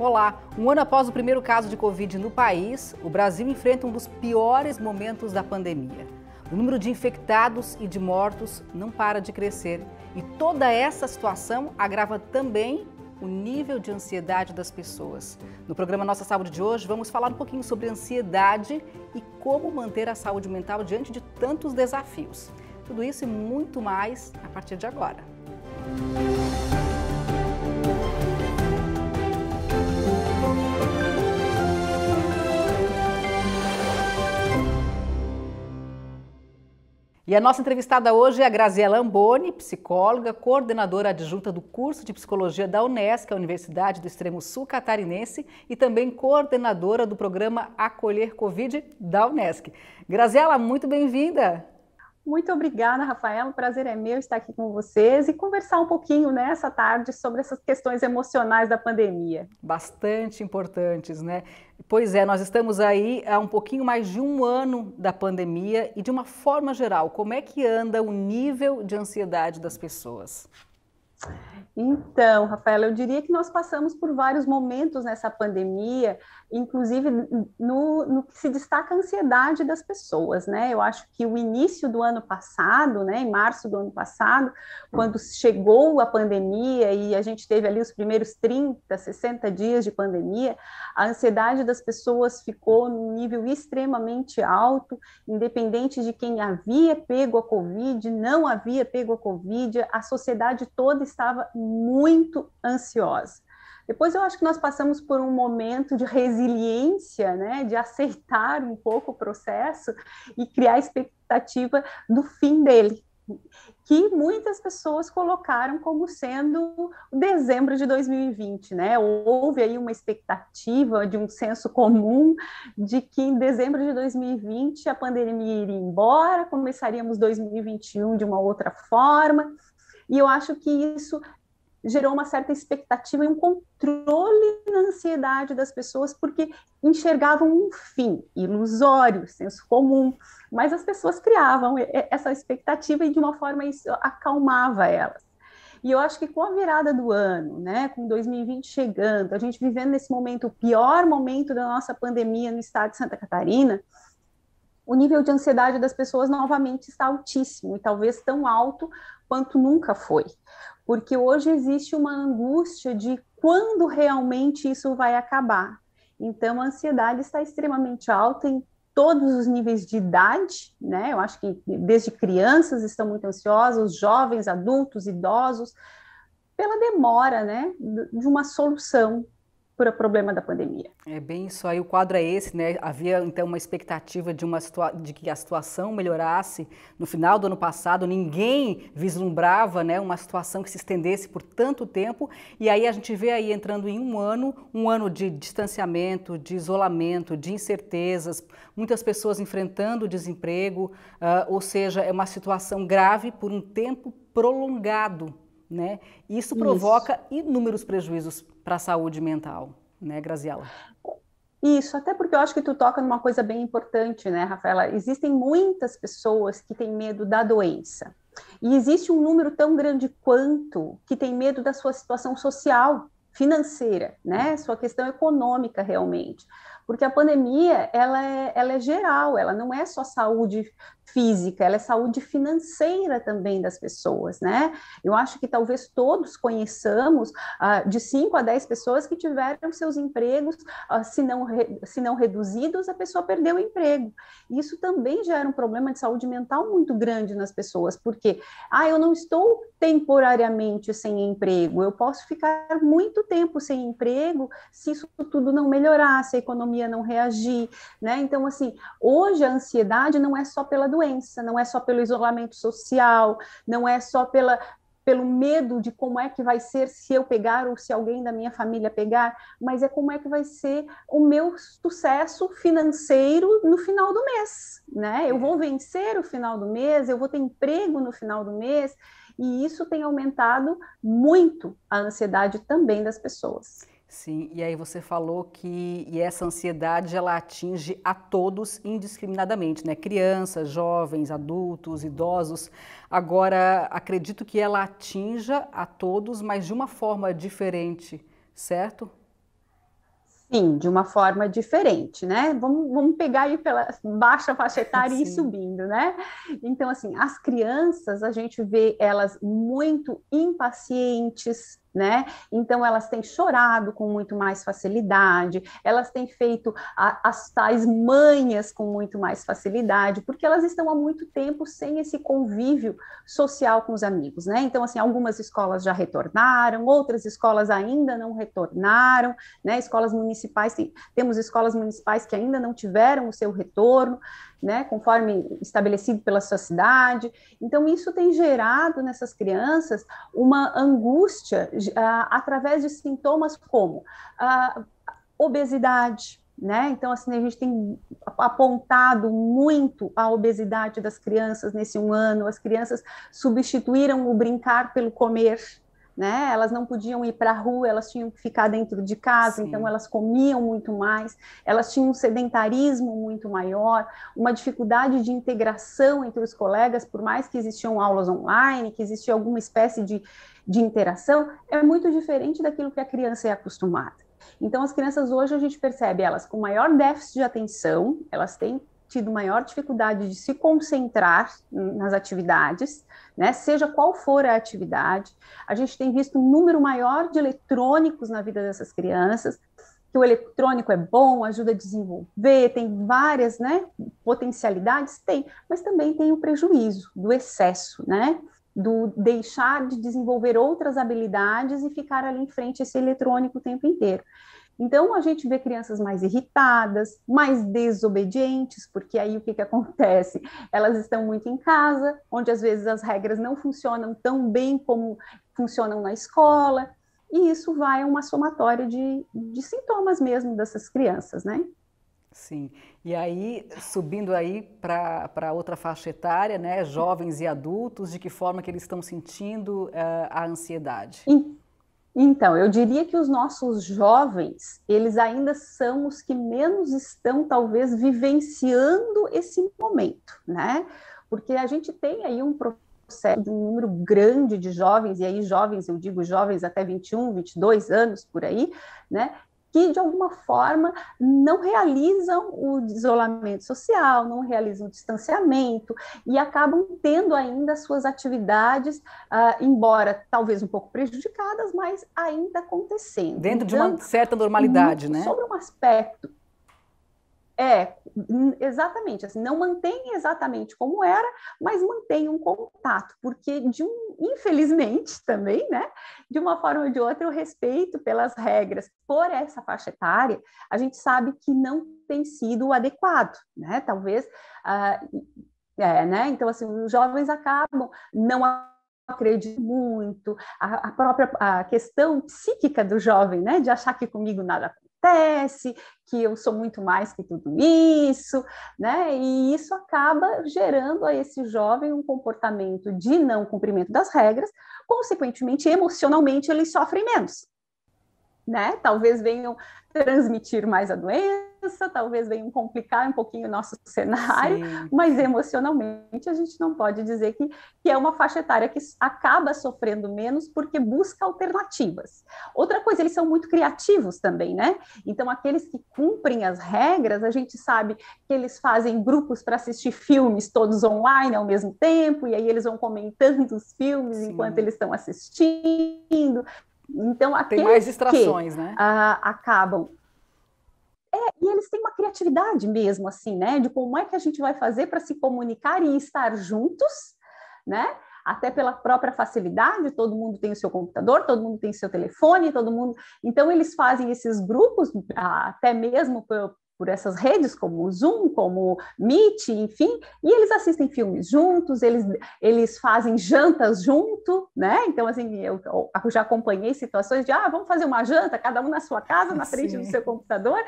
Olá! Um ano após o primeiro caso de Covid no país, o Brasil enfrenta um dos piores momentos da pandemia. O número de infectados e de mortos não para de crescer e toda essa situação agrava também o nível de ansiedade das pessoas. No programa Nossa Saúde de hoje, vamos falar um pouquinho sobre ansiedade e como manter a saúde mental diante de tantos desafios. Tudo isso e muito mais a partir de agora. Música E a nossa entrevistada hoje é a Graziela Amboni, psicóloga, coordenadora adjunta do curso de psicologia da Unesco, a Universidade do Extremo Sul Catarinense, e também coordenadora do programa Acolher Covid da Unesco. Graziela, muito bem-vinda. Muito obrigada, Rafael. O prazer é meu estar aqui com vocês e conversar um pouquinho nessa tarde sobre essas questões emocionais da pandemia. Bastante importantes, né? Pois é, nós estamos aí há um pouquinho mais de um ano da pandemia e, de uma forma geral, como é que anda o nível de ansiedade das pessoas? Então, Rafaela, eu diria que nós passamos por vários momentos nessa pandemia, inclusive no, no, que se destaca a ansiedade das pessoas, né? Eu acho que o início do ano passado, né, em março do ano passado, quando chegou a pandemia e a gente teve ali os primeiros 30, 60 dias de pandemia, a ansiedade das pessoas ficou num nível extremamente alto, independente de quem havia pego a Covid, não havia pego a Covid, a sociedade toda estava muito ansiosa. Depois eu acho que nós passamos por um momento de resiliência, né, de aceitar um pouco o processo e criar expectativa do fim dele, que muitas pessoas colocaram como sendo dezembro de 2020, né? Houve aí uma expectativa de um senso comum de que em dezembro de 2020 a pandemia iria embora, começaríamos 2021 de uma outra forma. E eu acho que isso gerou uma certa expectativa e um controle na ansiedade das pessoas, porque enxergavam um fim ilusório, senso comum, mas as pessoas criavam essa expectativa e de uma forma isso acalmava elas. E eu acho que com a virada do ano, né, com 2020 chegando, a gente vivendo nesse momento, o pior momento da nossa pandemia no estado de Santa Catarina, o nível de ansiedade das pessoas novamente está altíssimo e talvez tão alto quanto nunca foi porque hoje existe uma angústia de quando realmente isso vai acabar. Então, a ansiedade está extremamente alta em todos os níveis de idade, né? Eu acho que desde crianças estão muito ansiosos, jovens, adultos, idosos, pela demora, né, de uma solução para o problema da pandemia. É bem isso aí, o quadro é esse, né? Havia então uma expectativa de, uma de que a situação melhorasse no final do ano passado, ninguém vislumbrava né, uma situação que se estendesse por tanto tempo, e aí a gente vê aí entrando em um ano, um ano de distanciamento, de isolamento, de incertezas, muitas pessoas enfrentando desemprego, uh, ou seja, é uma situação grave por um tempo prolongado né? Isso provoca Isso. inúmeros prejuízos para a saúde mental, né, Graziela? Isso, até porque eu acho que tu toca numa coisa bem importante, né, Rafaela? Existem muitas pessoas que têm medo da doença. E existe um número tão grande quanto que tem medo da sua situação social, financeira, né? Sua questão econômica realmente porque a pandemia ela é, ela é geral, ela não é só saúde física, ela é saúde financeira também das pessoas, né? Eu acho que talvez todos conheçamos uh, de 5 a 10 pessoas que tiveram seus empregos, uh, se, não se não reduzidos, a pessoa perdeu o emprego. Isso também gera um problema de saúde mental muito grande nas pessoas, porque, ah, eu não estou temporariamente sem emprego, eu posso ficar muito tempo sem emprego se isso tudo não melhorar, se a economia não reagir, né? Então, assim, hoje a ansiedade não é só pela doença, não é só pelo isolamento social, não é só pela, pelo medo de como é que vai ser se eu pegar ou se alguém da minha família pegar, mas é como é que vai ser o meu sucesso financeiro no final do mês, né? Eu vou vencer o final do mês, eu vou ter emprego no final do mês, e isso tem aumentado muito a ansiedade também das pessoas. Sim, e aí você falou que e essa ansiedade ela atinge a todos indiscriminadamente, né? Crianças, jovens, adultos, idosos. Agora, acredito que ela atinja a todos, mas de uma forma diferente, certo? Sim, de uma forma diferente, né? Vamos, vamos pegar aí pela baixa faixa etária e ir subindo, né? Então, assim, as crianças, a gente vê elas muito impacientes, né? Então elas têm chorado com muito mais facilidade, elas têm feito a, as tais manhas com muito mais facilidade, porque elas estão há muito tempo sem esse convívio social com os amigos, né? Então assim, algumas escolas já retornaram, outras escolas ainda não retornaram, né? Escolas municipais tem, temos escolas municipais que ainda não tiveram o seu retorno né, conforme estabelecido pela sociedade. Então, isso tem gerado nessas crianças uma angústia uh, através de sintomas como uh, obesidade, né? Então, assim, a gente tem apontado muito a obesidade das crianças nesse um ano, as crianças substituíram o brincar pelo comer, né? Elas não podiam ir para a rua, elas tinham que ficar dentro de casa, Sim. então elas comiam muito mais, elas tinham um sedentarismo muito maior, uma dificuldade de integração entre os colegas, por mais que existiam aulas online, que existia alguma espécie de, de interação, é muito diferente daquilo que a criança é acostumada. Então, as crianças hoje a gente percebe elas com maior déficit de atenção, elas têm tido maior dificuldade de se concentrar nas atividades, né, seja qual for a atividade. A gente tem visto um número maior de eletrônicos na vida dessas crianças, que o eletrônico é bom, ajuda a desenvolver, tem várias né, potencialidades, tem, mas também tem o prejuízo do excesso, né? Do deixar de desenvolver outras habilidades e ficar ali em frente a esse eletrônico o tempo inteiro. Então, a gente vê crianças mais irritadas, mais desobedientes, porque aí o que, que acontece? Elas estão muito em casa, onde às vezes as regras não funcionam tão bem como funcionam na escola, e isso vai a uma somatória de, de sintomas mesmo dessas crianças, né? Sim, e aí, subindo aí para outra faixa etária, né, jovens e adultos, de que forma que eles estão sentindo uh, a ansiedade? Então, eu diria que os nossos jovens, eles ainda são os que menos estão, talvez, vivenciando esse momento, né? Porque a gente tem aí um processo de um número grande de jovens, e aí jovens, eu digo jovens até 21, 22 anos, por aí, né? Que, de alguma forma, não realizam o isolamento social, não realizam o distanciamento e acabam tendo ainda suas atividades, uh, embora talvez um pouco prejudicadas, mas ainda acontecendo. Dentro então, de uma então, certa normalidade, né? Sobre um aspecto é, exatamente, assim, não mantém exatamente como era, mas mantém um contato, porque de um, infelizmente também, né, de uma forma ou de outra, o respeito pelas regras. Por essa faixa etária, a gente sabe que não tem sido adequado, né, talvez, uh, é, né, então assim, os jovens acabam não acredito muito, a, a, própria a questão psíquica do jovem, né, de achar que comigo nada acontece, que eu sou muito mais que tudo isso, né? E isso acaba gerando a esse jovem um comportamento de não cumprimento das regras, consequentemente, emocionalmente, eles sofrem menos, né? Talvez venham transmitir mais a doença talvez venham complicar um pouquinho o nosso cenário, Sim. mas emocionalmente a gente não pode dizer que, que é uma faixa etária que acaba sofrendo menos porque busca alternativas. Outra coisa, eles são muito criativos também, né? Então, aqueles que cumprem as regras, a gente sabe que eles fazem grupos para assistir filmes todos online ao mesmo tempo, e aí eles vão comentando os filmes Sim. enquanto eles estão assistindo. Então, aqueles Tem mais distrações, que, né? Uh, acabam é, e eles têm uma criatividade mesmo, assim, né? De como é que a gente vai fazer para se comunicar e estar juntos, né? Até pela própria facilidade, todo mundo tem o seu computador, todo mundo tem o seu telefone, todo mundo. Então, eles fazem esses grupos, até mesmo por, por essas redes como o Zoom, como o Meet, enfim, e eles assistem filmes juntos, eles, eles fazem jantas junto, né? Então, assim, eu, eu já acompanhei situações de, ah, vamos fazer uma janta, cada um na sua casa, na frente Sim. do seu computador,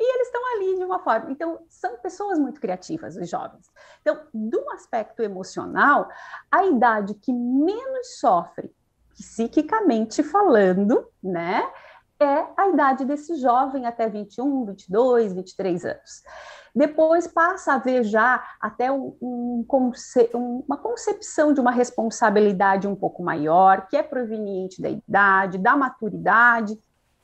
e eles estão ali de uma forma. Então, são pessoas muito criativas, os jovens. Então, um aspecto emocional, a idade que menos sofre, psiquicamente falando, né, é a idade desse jovem até 21, 22, 23 anos. Depois passa a ver já até um, um uma concepção de uma responsabilidade um pouco maior, que é proveniente da idade, da maturidade,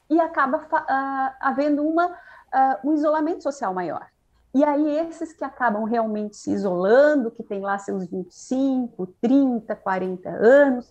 e acaba uh, havendo uma, uh, um isolamento social maior. E aí, esses que acabam realmente se isolando, que têm lá seus 25, 30, 40 anos,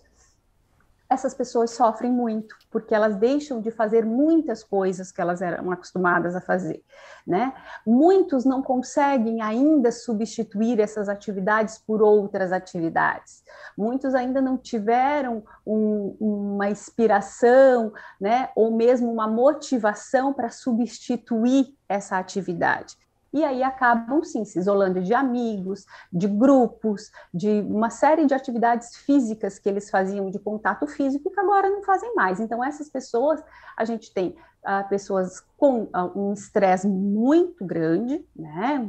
essas pessoas sofrem muito, porque elas deixam de fazer muitas coisas que elas eram acostumadas a fazer, né? Muitos não conseguem ainda substituir essas atividades por outras atividades. Muitos ainda não tiveram um, uma inspiração, né? Ou mesmo uma motivação para substituir essa atividade e aí acabam sim se isolando de amigos, de grupos, de uma série de atividades físicas que eles faziam de contato físico que agora não fazem mais. Então essas pessoas, a gente tem uh, pessoas com uh, um estresse muito grande, né,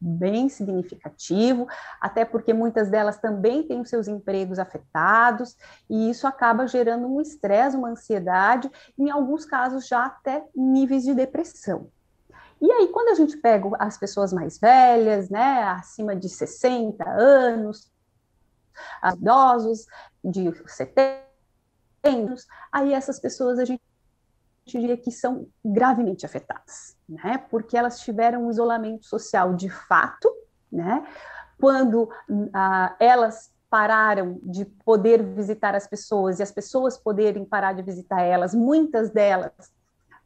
bem significativo, até porque muitas delas também têm os seus empregos afetados, e isso acaba gerando um estresse, uma ansiedade, em alguns casos já até níveis de depressão. E aí, quando a gente pega as pessoas mais velhas, né, acima de 60 anos, idosos de 70 anos, aí essas pessoas a gente diria que são gravemente afetadas, né, porque elas tiveram um isolamento social de fato, né, quando ah, elas pararam de poder visitar as pessoas e as pessoas poderem parar de visitar elas, muitas delas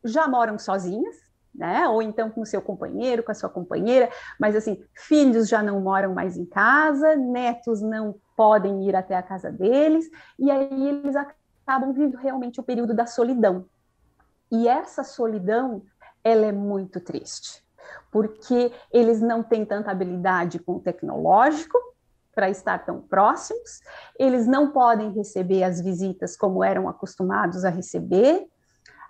já moram sozinhas, né? Ou então com seu companheiro, com a sua companheira, mas assim, filhos já não moram mais em casa, netos não podem ir até a casa deles, e aí eles acabam vivendo realmente o período da solidão. E essa solidão, ela é muito triste, porque eles não têm tanta habilidade com o tecnológico, para estar tão próximos, eles não podem receber as visitas como eram acostumados a receber,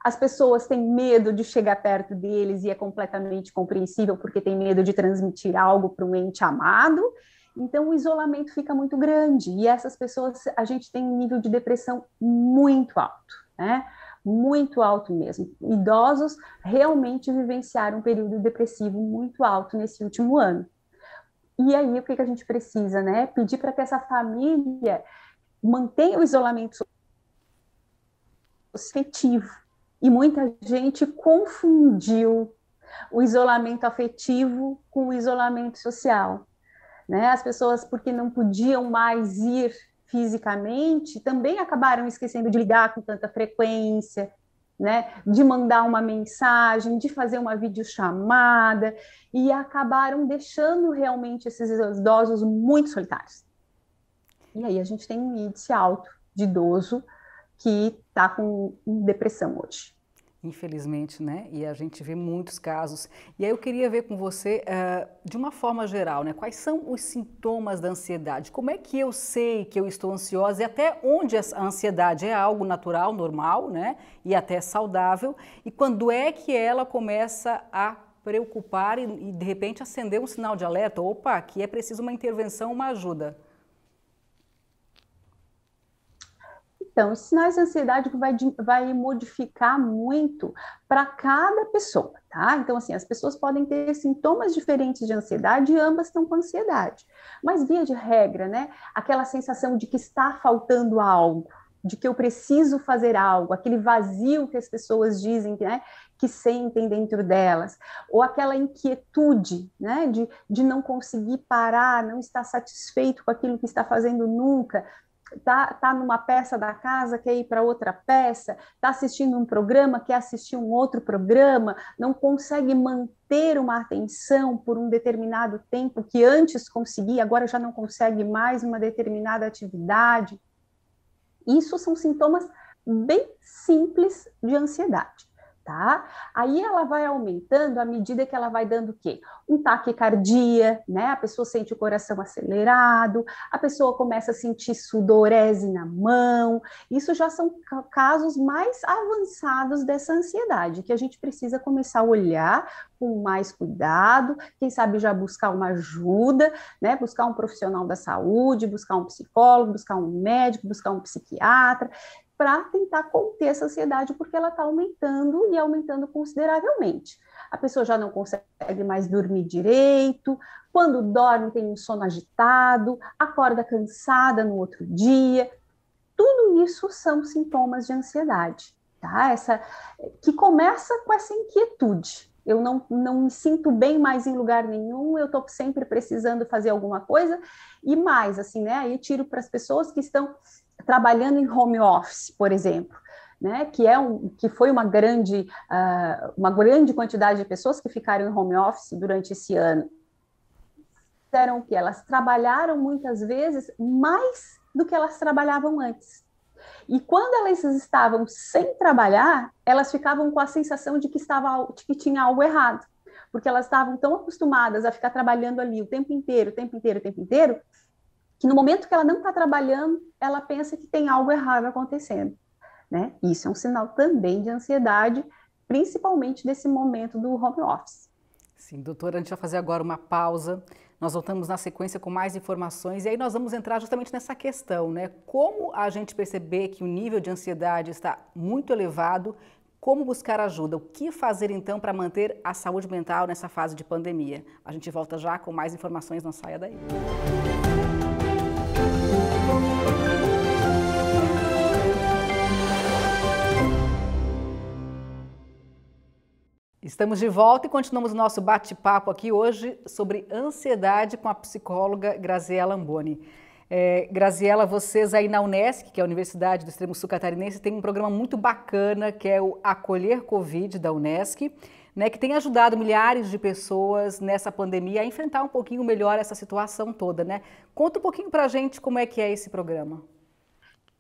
as pessoas têm medo de chegar perto deles e é completamente compreensível porque tem medo de transmitir algo para um ente amado. Então o isolamento fica muito grande e essas pessoas a gente tem um nível de depressão muito alto, né? Muito alto mesmo. Idosos realmente vivenciaram um período depressivo muito alto nesse último ano. E aí o que, que a gente precisa, né? Pedir para que essa família mantenha o isolamento afetivo, e muita gente confundiu o isolamento afetivo com o isolamento social. Né? As pessoas, porque não podiam mais ir fisicamente, também acabaram esquecendo de ligar com tanta frequência, né? de mandar uma mensagem, de fazer uma videochamada, e acabaram deixando realmente esses idosos muito solitários. E aí a gente tem um índice alto de idoso que está com depressão hoje. Infelizmente, né? E a gente vê muitos casos. E aí eu queria ver com você, uh, de uma forma geral, né? Quais são os sintomas da ansiedade? Como é que eu sei que eu estou ansiosa e até onde a ansiedade é algo natural, normal, né? E até saudável? E quando é que ela começa a preocupar e, e de repente acender um sinal de alerta? Opa, aqui é preciso uma intervenção, uma ajuda. Então, os sinais de ansiedade vai, vai modificar muito para cada pessoa, tá? Então, assim, as pessoas podem ter sintomas diferentes de ansiedade e ambas estão com ansiedade. Mas, via de regra, né, aquela sensação de que está faltando algo, de que eu preciso fazer algo, aquele vazio que as pessoas dizem, né, que sentem dentro delas, ou aquela inquietude, né, de, de não conseguir parar, não estar satisfeito com aquilo que está fazendo nunca, tá, tá numa peça da casa, quer ir para outra peça, tá assistindo um programa, quer assistir um outro programa, não consegue manter uma atenção por um determinado tempo que antes conseguia, agora já não consegue mais uma determinada atividade. Isso são sintomas bem simples de ansiedade tá? Aí ela vai aumentando à medida que ela vai dando o quê? Um taquicardia, né? A pessoa sente o coração acelerado, a pessoa começa a sentir sudorese na mão. Isso já são casos mais avançados dessa ansiedade, que a gente precisa começar a olhar com mais cuidado, quem sabe já buscar uma ajuda, né? Buscar um profissional da saúde, buscar um psicólogo, buscar um médico, buscar um psiquiatra, para tentar conter essa ansiedade, porque ela está aumentando e aumentando consideravelmente. A pessoa já não consegue mais dormir direito, quando dorme tem um sono agitado, acorda cansada no outro dia. Tudo isso são sintomas de ansiedade. tá? Essa que começa com essa inquietude. Eu não, não me sinto bem mais em lugar nenhum, eu estou sempre precisando fazer alguma coisa, e mais, assim, né? Aí tiro para as pessoas que estão trabalhando em home office, por exemplo. Né, que é um, que foi uma grande, uh, uma grande quantidade de pessoas que ficaram em home office durante esse ano. Disseram que elas trabalharam muitas vezes mais do que elas trabalhavam antes. E quando elas estavam sem trabalhar, elas ficavam com a sensação de que, estava, de que tinha algo errado, porque elas estavam tão acostumadas a ficar trabalhando ali o tempo inteiro, o tempo inteiro, o tempo inteiro, que no momento que ela não está trabalhando, ela pensa que tem algo errado acontecendo. Né? Isso é um sinal também de ansiedade, principalmente desse momento do home office. Sim, doutora, a gente vai fazer agora uma pausa. Nós voltamos na sequência com mais informações e aí nós vamos entrar justamente nessa questão, né? Como a gente perceber que o nível de ansiedade está muito elevado, como buscar ajuda? O que fazer então para manter a saúde mental nessa fase de pandemia? A gente volta já com mais informações, não saia daí. Estamos de volta e continuamos o nosso bate-papo aqui hoje sobre ansiedade com a psicóloga Graziela Amboni. É, Graziela, vocês aí na Unesc, que é a Universidade do Extremo Sul Catarinense, tem um programa muito bacana que é o Acolher Covid da Unesc, né, que tem ajudado milhares de pessoas nessa pandemia a enfrentar um pouquinho melhor essa situação toda, né? Conta um pouquinho para a gente como é que é esse programa.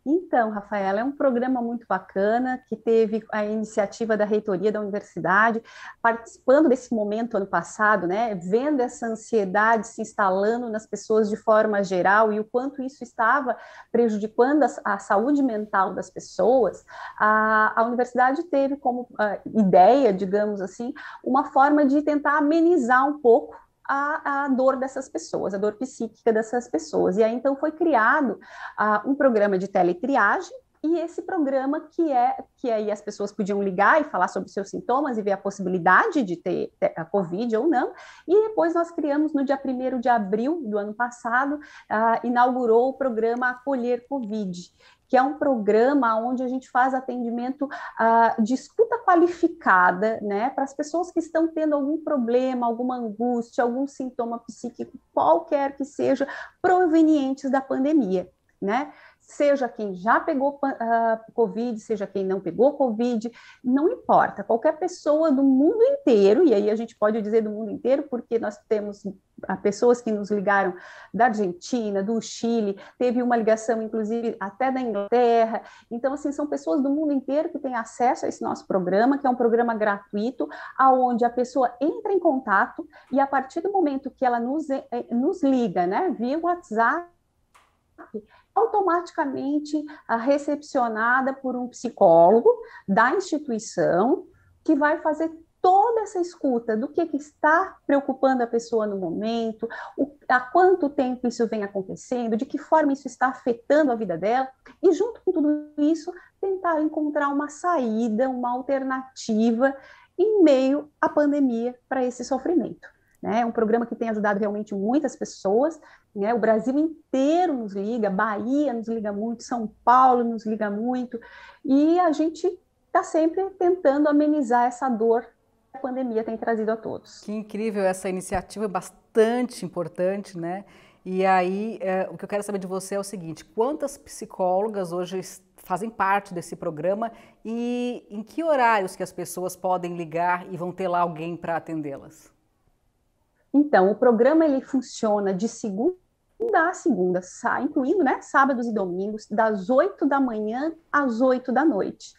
Então, Rafaela, é um programa muito bacana que teve a iniciativa da reitoria da universidade, participando desse momento ano passado, né, vendo essa ansiedade se instalando nas pessoas de forma geral e o quanto isso estava prejudicando a, a saúde mental das pessoas, a, a universidade teve como uh, ideia, digamos assim, uma forma de tentar amenizar um pouco a, a, dor dessas pessoas, a dor psíquica dessas pessoas. E aí então foi criado uh, um programa de teletriagem e esse programa que é que aí as pessoas podiam ligar e falar sobre seus sintomas e ver a possibilidade de ter, ter a Covid ou não. E depois nós criamos no dia 1 de abril do ano passado, uh, inaugurou o programa Acolher Covid, que é um programa onde a gente faz atendimento uh, de escuta qualificada, né, para as pessoas que estão tendo algum problema, alguma angústia, algum sintoma psíquico, qualquer que seja, provenientes da pandemia, né? Seja quem já pegou uh, Covid, seja quem não pegou Covid, não importa, qualquer pessoa do mundo inteiro, e aí a gente pode dizer do mundo inteiro, porque nós temos uh, pessoas que nos ligaram da Argentina, do Chile, teve uma ligação, inclusive, até da Inglaterra, então, assim, são pessoas do mundo inteiro que têm acesso a esse nosso programa, que é um programa gratuito, aonde a pessoa entra em contato e a partir do momento que ela nos, eh, nos liga, né, via WhatsApp, automaticamente recepcionada por um psicólogo da instituição que vai fazer toda essa escuta do que, que está preocupando a pessoa no momento, o, há quanto tempo isso vem acontecendo, de que forma isso está afetando a vida dela, e junto com tudo isso, tentar encontrar uma saída, uma alternativa em meio à pandemia para esse sofrimento. Né? Um programa que tem ajudado realmente muitas pessoas. Né? O Brasil inteiro nos liga, Bahia nos liga muito, São Paulo nos liga muito, e a gente está sempre tentando amenizar essa dor que a pandemia tem trazido a todos. Que incrível essa iniciativa, bastante importante, né? E aí, é, o que eu quero saber de você é o seguinte: quantas psicólogas hoje fazem parte desse programa e em que horários que as pessoas podem ligar e vão ter lá alguém para atendê-las? Então, o programa ele funciona de segunda a segunda, incluindo né, sábados e domingos, das 8 da manhã às 8 da noite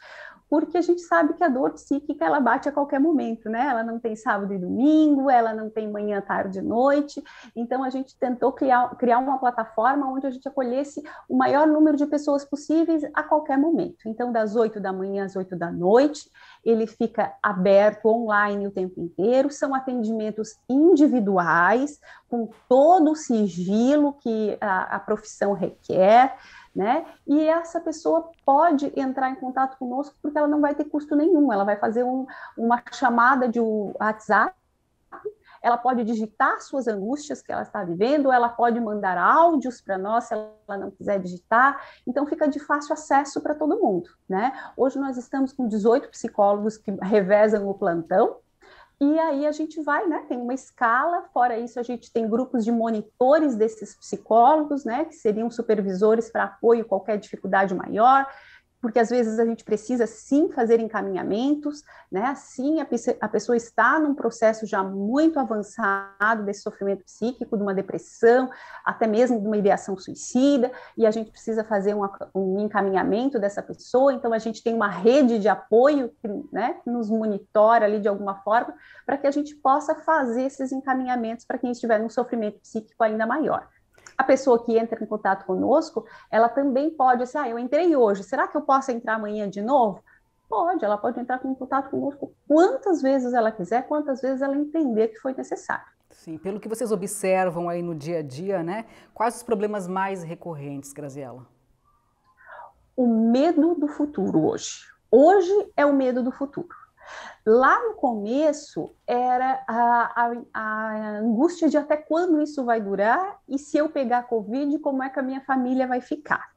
porque a gente sabe que a dor psíquica ela bate a qualquer momento, né? Ela não tem sábado e domingo, ela não tem manhã, tarde e noite. Então a gente tentou criar, criar uma plataforma onde a gente acolhesse o maior número de pessoas possíveis a qualquer momento. Então, das 8 da manhã às 8 da noite, ele fica aberto online o tempo inteiro, são atendimentos individuais, com todo o sigilo que a, a profissão requer né? E essa pessoa pode entrar em contato conosco porque ela não vai ter custo nenhum, ela vai fazer um, uma chamada de WhatsApp ela pode digitar suas angústias que ela está vivendo, ela pode mandar áudios para nós se ela não quiser digitar, então fica de fácil acesso para todo mundo, né? Hoje nós estamos com 18 psicólogos que revezam o plantão, e aí a gente vai, né? Tem uma escala, fora isso, a gente tem grupos de monitores desses psicólogos, né? Que seriam supervisores para apoio a qualquer dificuldade maior porque às vezes a gente precisa sim fazer encaminhamentos, né? Assim a, a, pessoa está num processo já muito avançado desse sofrimento psíquico, de uma depressão, até mesmo de uma ideação suicida, e a gente precisa fazer um, um encaminhamento dessa pessoa. Então a gente tem uma rede de apoio, né? Que nos monitora ali de alguma forma, para que a gente possa fazer esses encaminhamentos para quem estiver num sofrimento psíquico ainda maior a pessoa que entra em contato conosco, ela também pode, assim, ah, eu entrei hoje, será que eu posso entrar amanhã de novo? Pode, ela pode entrar em contato conosco quantas vezes ela quiser, quantas vezes ela entender que foi necessário. Sim, pelo que vocês observam aí no dia a dia, né? Quais os problemas mais recorrentes, Graziela? O medo do futuro hoje. Hoje é o medo do futuro. Lá no começo era a, a, a, angústia de até quando isso vai durar e se eu pegar Covid, como é que a minha família vai ficar.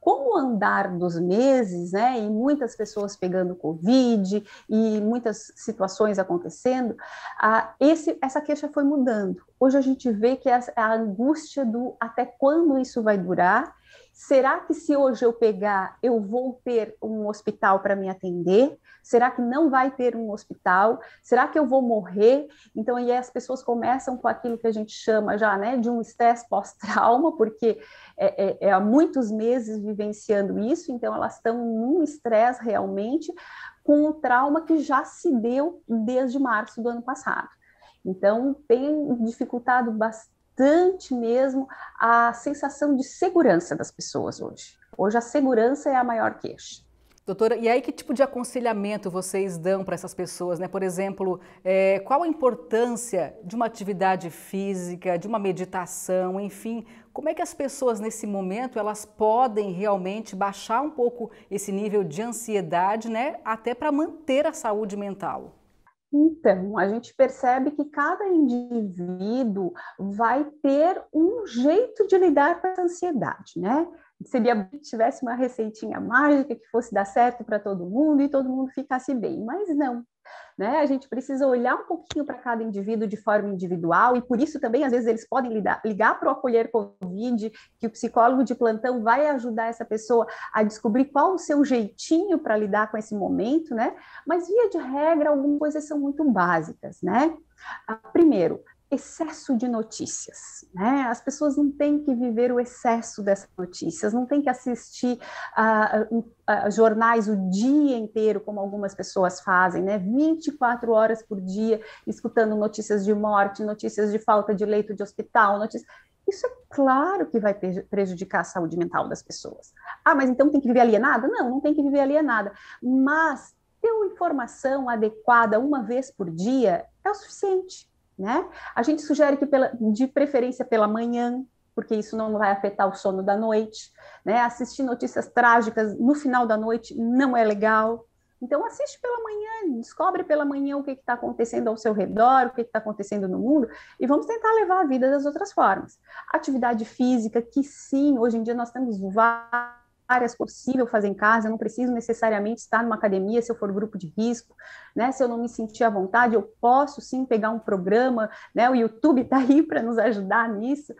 Com o andar dos meses, né, e muitas pessoas pegando Covid e muitas situações acontecendo, a, esse, essa queixa foi mudando. Hoje a gente vê que a, a angústia do até quando isso vai durar Será que se hoje eu pegar, eu vou ter um hospital para me atender? Será que não vai ter um hospital? Será que eu vou morrer? Então, aí as pessoas começam com aquilo que a gente chama já, né, de um estresse pós-trauma, porque é, é, é há muitos meses vivenciando isso, então elas estão num estresse realmente com o trauma que já se deu desde março do ano passado. Então, tem dificultado bastante mesmo a sensação de segurança das pessoas hoje. Hoje a segurança é a maior queixa. Doutora, e aí que tipo de aconselhamento vocês dão para essas pessoas, né? Por exemplo, é, qual a importância de uma atividade física, de uma meditação, enfim, como é que as pessoas nesse momento elas podem realmente baixar um pouco esse nível de ansiedade, né? Até para manter a saúde mental? Então, a gente percebe que cada indivíduo vai ter um jeito de lidar com essa ansiedade, né? Seria se tivesse uma receitinha mágica que fosse dar certo para todo mundo e todo mundo ficasse bem, mas não. Né? A gente precisa olhar um pouquinho para cada indivíduo de forma individual, e por isso também, às vezes, eles podem lidar, ligar para o Acolher Covid, que o psicólogo de plantão vai ajudar essa pessoa a descobrir qual o seu jeitinho para lidar com esse momento, né? Mas, via de regra, algumas coisas são muito básicas, né? Primeiro, excesso de notícias, né? As pessoas não têm que viver o excesso dessas notícias, não têm que assistir a, a, a, jornais o dia inteiro, como algumas pessoas fazem, né? 24 horas por dia, escutando notícias de morte, notícias de falta de leito de hospital, notícias. Isso é claro que vai prejudicar a saúde mental das pessoas. Ah, mas então tem que viver alienada? Não, não tem que viver alienada. Mas ter uma informação adequada uma vez por dia é o suficiente né? A gente sugere que pela, de preferência pela manhã, porque isso não vai afetar o sono da noite, né? Assistir notícias trágicas no final da noite não é legal. Então assiste pela manhã, descobre pela manhã o que está acontecendo ao seu redor, o que está acontecendo no mundo, e vamos tentar levar a vida das outras formas. Atividade física, que sim, hoje em dia nós temos várias áreas possível fazer em casa, eu não preciso necessariamente estar numa academia se eu for grupo de risco, né? Se eu não me sentir à vontade, eu posso sim pegar um programa, né? O YouTube está aí para nos ajudar nisso,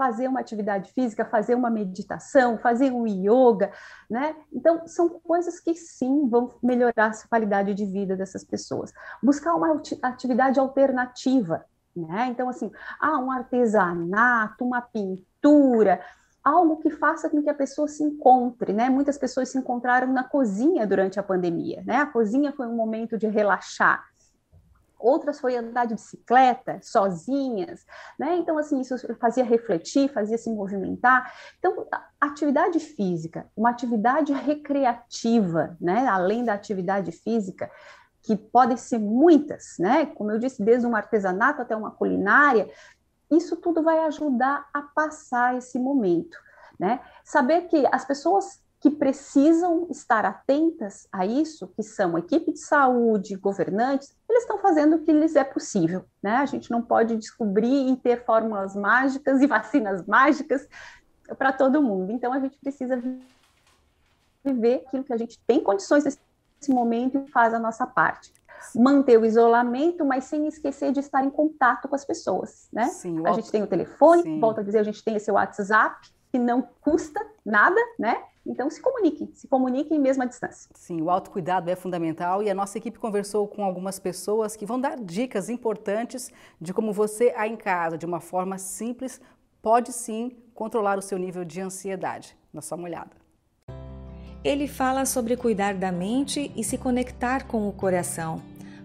fazer uma atividade física, fazer uma meditação, fazer um yoga, né? Então, são coisas que sim vão melhorar a qualidade de vida dessas pessoas. Buscar uma atividade alternativa, né? Então, assim, ah, um artesanato, uma pintura, algo que faça com que a pessoa se encontre, né? Muitas pessoas se encontraram na cozinha durante a pandemia, né? A cozinha foi um momento de relaxar. Outras foi andar de bicicleta, sozinhas, né? Então, assim, isso fazia refletir, fazia se movimentar. Então, atividade física, uma atividade recreativa, né? Além da atividade física, que podem ser muitas, né? Como eu disse, desde um artesanato até uma culinária, isso tudo vai ajudar a passar esse momento, né? Saber que as pessoas que precisam estar atentas a isso, que são equipe de saúde, governantes, eles estão fazendo o que lhes é possível, né? A gente não pode descobrir e ter fórmulas mágicas e vacinas mágicas para todo mundo. Então, a gente precisa viver aquilo que a gente tem condições nesse momento e faz a nossa parte. Manter o isolamento, mas sem esquecer de estar em contato com as pessoas, né? Sim, a gente tem o telefone, Sim. volto a dizer, a gente tem esse WhatsApp, que não custa nada, né? Então, se comuniquem, se comuniquem mesmo à distância. Sim, o autocuidado é fundamental e a nossa equipe conversou com algumas pessoas que vão dar dicas importantes de como você, aí em casa, de uma forma simples, pode sim controlar o seu nível de ansiedade. Dá só uma olhada. Ele fala sobre cuidar da mente e se conectar com o coração.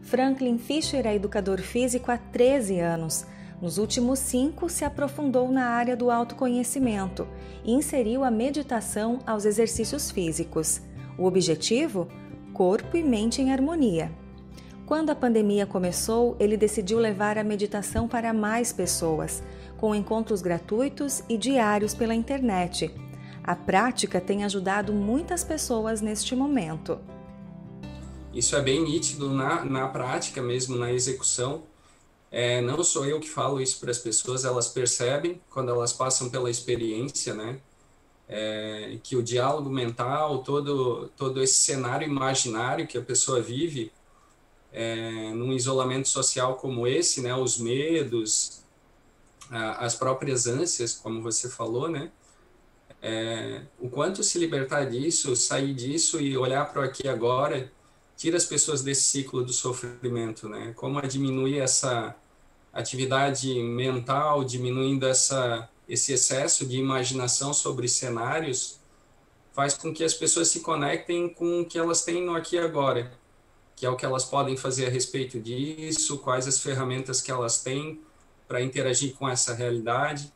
Franklin Fischer é educador físico há 13 anos nos últimos cinco, se aprofundou na área do autoconhecimento e inseriu a meditação aos exercícios físicos. O objetivo? Corpo e mente em harmonia. Quando a pandemia começou, ele decidiu levar a meditação para mais pessoas, com encontros gratuitos e diários pela internet. A prática tem ajudado muitas pessoas neste momento. Isso é bem nítido na, na prática mesmo, na execução é, não sou eu que falo isso para as pessoas, elas percebem quando elas passam pela experiência, né? É, que o diálogo mental, todo, todo esse cenário imaginário que a pessoa vive é, num isolamento social como esse, né? Os medos, a, as próprias ânsias, como você falou, né? É, o quanto se libertar disso, sair disso e olhar para aqui agora, tira as pessoas desse ciclo do sofrimento, né? Como diminuir essa atividade mental, diminuindo essa, esse excesso de imaginação sobre cenários, faz com que as pessoas se conectem com o que elas têm no aqui e agora, que é o que elas podem fazer a respeito disso, quais as ferramentas que elas têm para interagir com essa realidade,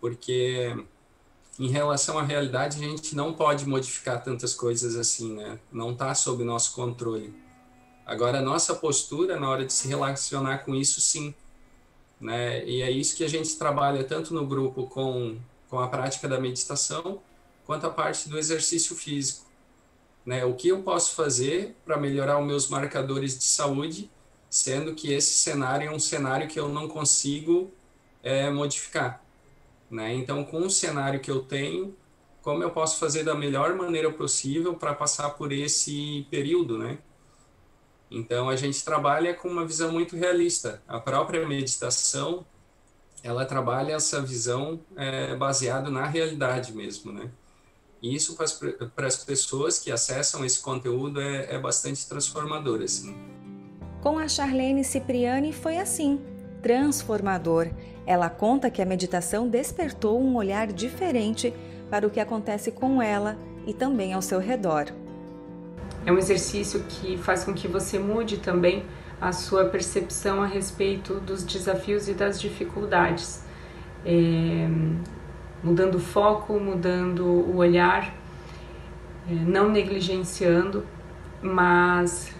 porque em relação à realidade a gente não pode modificar tantas coisas assim, né? Não está sob nosso controle. Agora a nossa postura na hora de se relacionar com isso, sim né? E é isso que a gente trabalha tanto no grupo com, com a prática da meditação, quanto a parte do exercício físico. Né? O que eu posso fazer para melhorar os meus marcadores de saúde, sendo que esse cenário é um cenário que eu não consigo é, modificar. Né? Então, com o cenário que eu tenho, como eu posso fazer da melhor maneira possível para passar por esse período, né? Então a gente trabalha com uma visão muito realista. A própria meditação ela trabalha essa visão é, baseada na realidade mesmo, né? E isso para as pessoas que acessam esse conteúdo é, é bastante transformador, assim. Com a Charlene Cipriani foi assim, transformador. Ela conta que a meditação despertou um olhar diferente para o que acontece com ela e também ao seu redor. É um exercício que faz com que você mude também a sua percepção a respeito dos desafios e das dificuldades, é, mudando o foco, mudando o olhar, é, não negligenciando, mas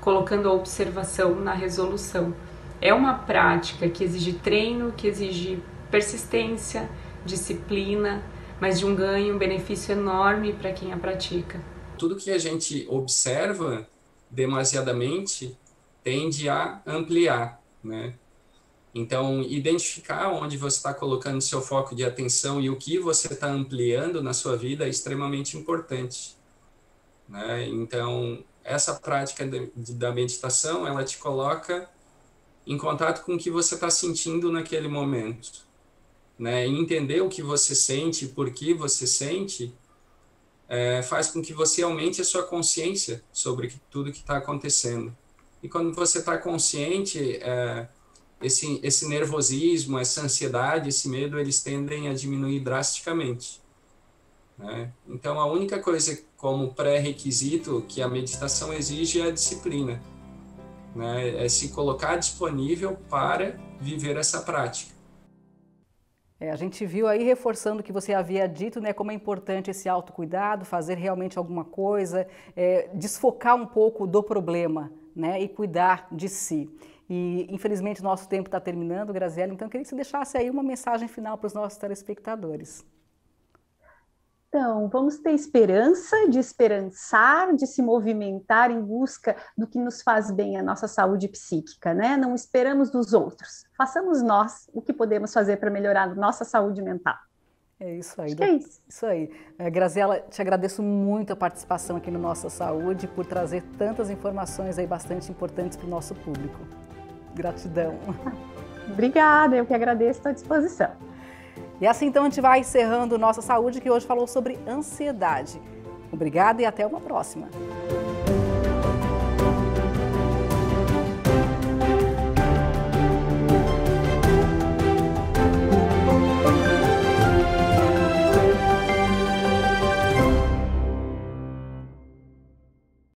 colocando a observação na resolução. É uma prática que exige treino, que exige persistência, disciplina, mas de um ganho, um benefício enorme para quem a pratica tudo que a gente observa demasiadamente tende a ampliar, né? Então, identificar onde você está colocando seu foco de atenção e o que você está ampliando na sua vida é extremamente importante. Né? Então, essa prática de, de, da meditação, ela te coloca em contato com o que você está sentindo naquele momento. Né? E entender o que você sente, por que você sente, é, faz com que você aumente a sua consciência sobre tudo que está acontecendo. E quando você está consciente, é, esse, esse nervosismo, essa ansiedade, esse medo, eles tendem a diminuir drasticamente. Né? Então, a única coisa como pré-requisito que a meditação exige é a disciplina. Né? É se colocar disponível para viver essa prática. É, a gente viu aí reforçando o que você havia dito, né, como é importante esse autocuidado, fazer realmente alguma coisa, é, desfocar um pouco do problema, né, e cuidar de si. E infelizmente nosso tempo está terminando, Graziela, então eu queria que você deixasse aí uma mensagem final para os nossos telespectadores. Então, vamos ter esperança de esperançar, de se movimentar em busca do que nos faz bem a nossa saúde psíquica, né? Não esperamos dos outros. Façamos nós o que podemos fazer para melhorar a nossa saúde mental. É isso aí. é isso. isso aí. É, Graziela, te agradeço muito a participação aqui no Nossa Saúde por trazer tantas informações aí bastante importantes para o nosso público. Gratidão. Obrigada, eu que agradeço, estou à disposição. E assim então a gente vai encerrando Nossa Saúde, que hoje falou sobre ansiedade. Obrigada e até uma próxima.